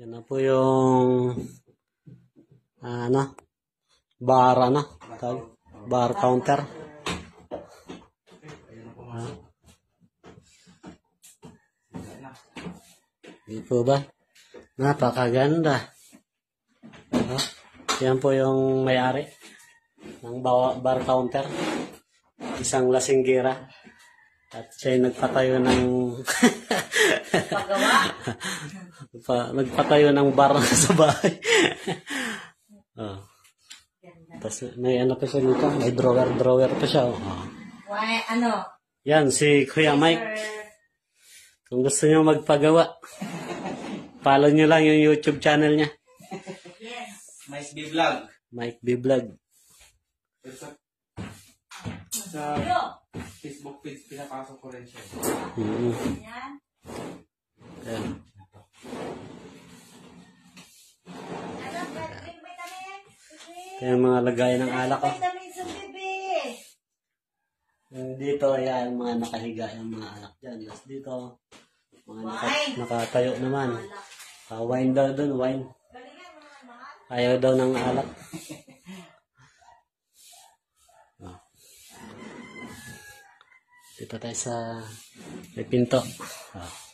Yan na po yung ah, ano bar ano tawag? bar counter. Ah. Yan po ba? Napakaganda. Ah, yan po yung may-ari ng bar counter. Isang lasinggira. At siya nagpatayo ng Pagawa. pa, nagpatayo ng bar sa bahay. oh. Tapos may ano pa siya dito, may drawer drawer pa siya. Oh. Why, ano? Yan si Kuya Mike. Sir, Kung gusto niyo magpagawa, follow niyo lang yung YouTube channel niya, Yes. Nice B vlog. Mike B Vlog. Sa. Facebook page, pinapasok ko rin siya. Mm-hmm. Yan. Yan. Vitamin? Ito yung mga lagay ng alak ko. Yung Dito, yan, mga nakahiga yung mga alak dyan. Tapos dito, mga naka, nakatayo naman. Ah, wine daw dun, wine. Ayaw daw ng alak. Ah. Dito tayo sa may pinto. Ah.